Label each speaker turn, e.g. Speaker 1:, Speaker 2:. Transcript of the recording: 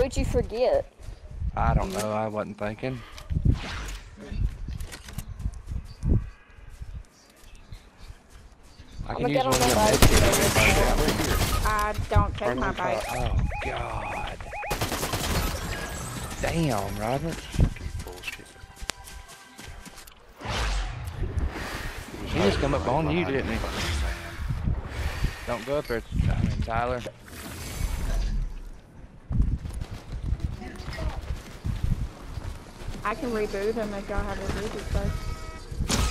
Speaker 1: Who'd you forget?
Speaker 2: I don't know. I wasn't thinking. I
Speaker 1: I'ma
Speaker 2: can use
Speaker 1: get
Speaker 2: one
Speaker 1: on
Speaker 2: of
Speaker 1: the
Speaker 2: them
Speaker 1: bike.
Speaker 2: I get right here.
Speaker 3: I don't take
Speaker 2: Right
Speaker 3: my bike.
Speaker 2: Oh God. Damn, Robert. He just come up on you, didn't he? Don't go up there, I mean, Tyler.
Speaker 3: I can reboot him if y'all have a reboot.